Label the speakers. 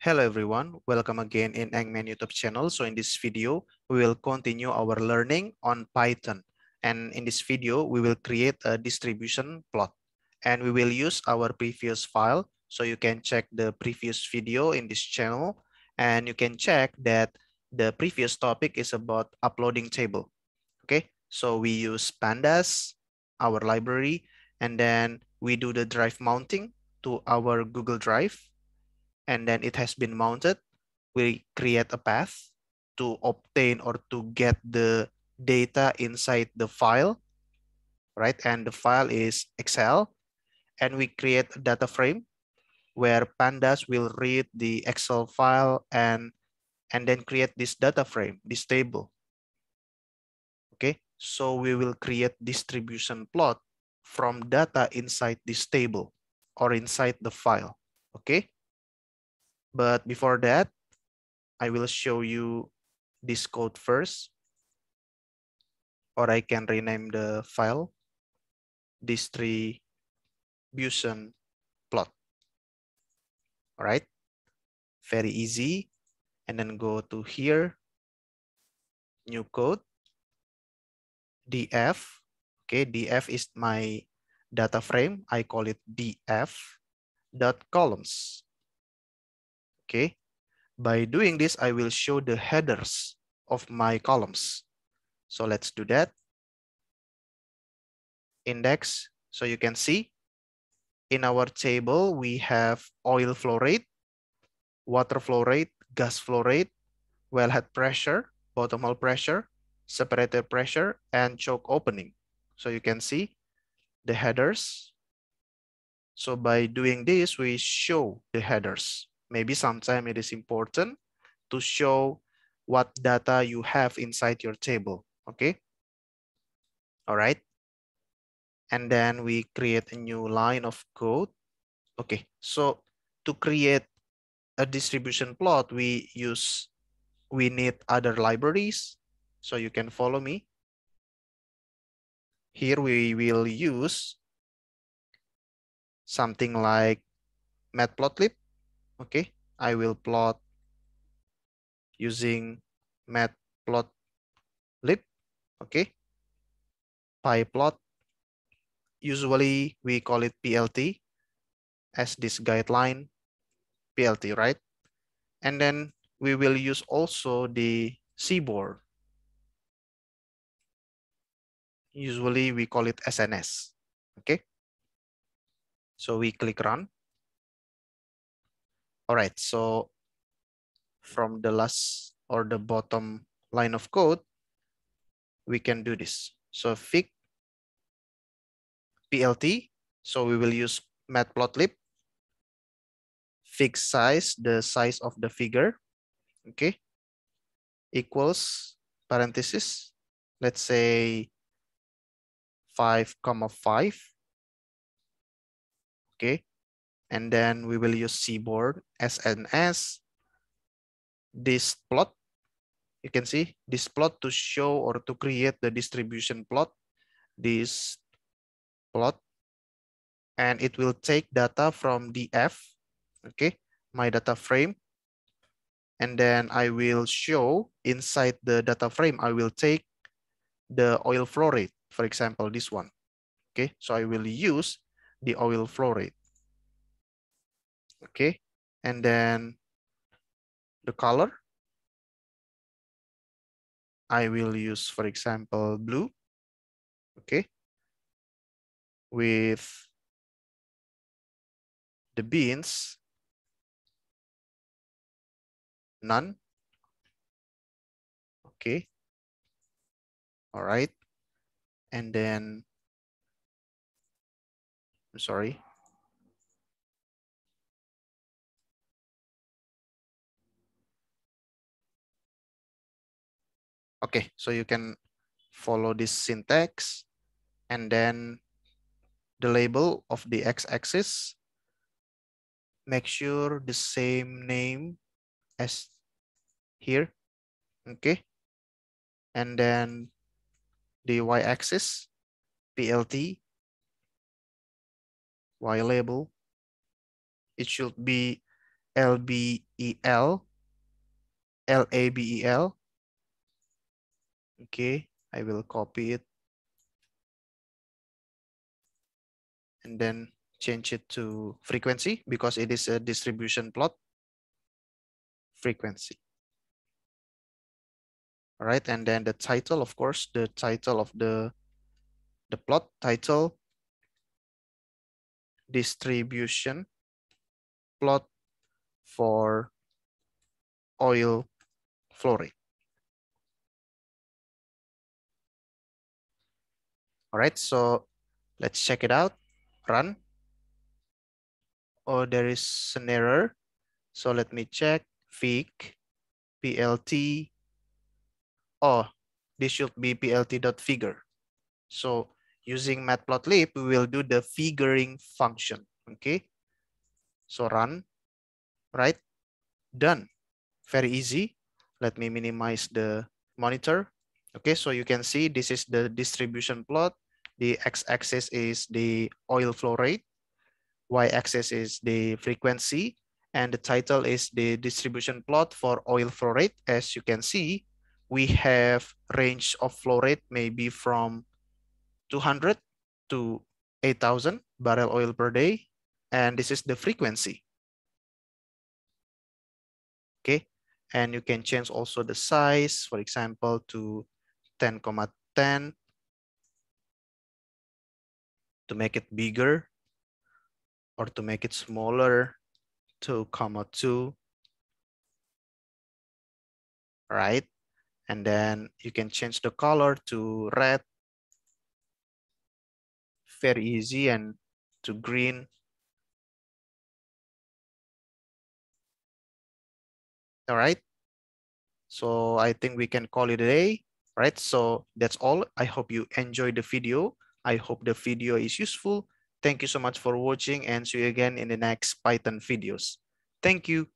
Speaker 1: Hello everyone, welcome again in Eng-Man YouTube channel. So in this video, we will continue our learning on Python. And in this video, we will create a distribution plot. And we will use our previous file. So you can check the previous video in this channel. And you can check that the previous topic is about uploading table. Okay, so we use pandas, our library, and then we do the drive mounting to our Google Drive and then it has been mounted, we create a path to obtain or to get the data inside the file, right? And the file is Excel. And we create a data frame where pandas will read the Excel file and, and then create this data frame, this table. Okay, so we will create distribution plot from data inside this table or inside the file. Okay. But before that, I will show you this code first. Or I can rename the file distribution plot. All right, very easy. And then go to here, new code, df. Okay, df is my data frame. I call it df dot columns. Okay, by doing this, I will show the headers of my columns. So let's do that. Index. So you can see in our table, we have oil flow rate, water flow rate, gas flow rate, wellhead pressure, bottom hole pressure, separator pressure, and choke opening. So you can see the headers. So by doing this, we show the headers maybe sometime it is important to show what data you have inside your table, okay? All right. And then we create a new line of code. Okay, so to create a distribution plot, we use, we need other libraries. So you can follow me. Here we will use something like matplotlib Okay, I will plot using matplotlib. Okay, pyplot. Usually we call it PLT as this guideline PLT, right? And then we will use also the Seaborn. Usually we call it SNS. Okay. So we click run. All right, so from the last or the bottom line of code, we can do this. So fig PLT, so we will use matplotlib. Fig size, the size of the figure, okay, equals parenthesis, let's say 5 comma 5, okay, and then we will use Seaborn SNS. This plot, you can see distplot to show or to create the distribution plot. This plot, and it will take data from df, okay, my data frame. And then I will show inside the data frame, I will take the oil flow rate, for example, this one. Okay, so I will use the oil flow rate okay. And then the color I will use for example blue. Okay. With the bins none. Okay. All right. And then I'm sorry Okay, so you can follow this syntax and then the label of the x-axis. Make sure the same name as here, okay? And then the y-axis, PLT, y label. It should be L-B-E-L, L-A-B-E-L. Okay, I will copy it. And then change it to frequency because it is a distribution plot. Frequency. All right, and then the title, of course, the title of the, the plot title, distribution plot for oil flow rate. All right, so let's check it out. Run. Oh, there is an error. So let me check. Fig, PLT. Oh, this should be plt.figure. So using matplotlib, we will do the figuring function. Okay. So run, right? Done. Very easy. Let me minimize the monitor. Okay, so you can see this is the distribution plot. The x-axis is the oil flow rate. Y-axis is the frequency. And the title is the distribution plot for oil flow rate. As you can see, we have range of flow rate maybe from 200 to 8,000 barrel oil per day. And this is the frequency. Okay, and you can change also the size, for example, to 10,10 to make it bigger or to make it smaller, 2, comma 2, right? And then you can change the color to red, very easy, and to green. All right. So I think we can call it a day right? So that's all. I hope you enjoyed the video. I hope the video is useful. Thank you so much for watching and see you again in the next Python videos. Thank you.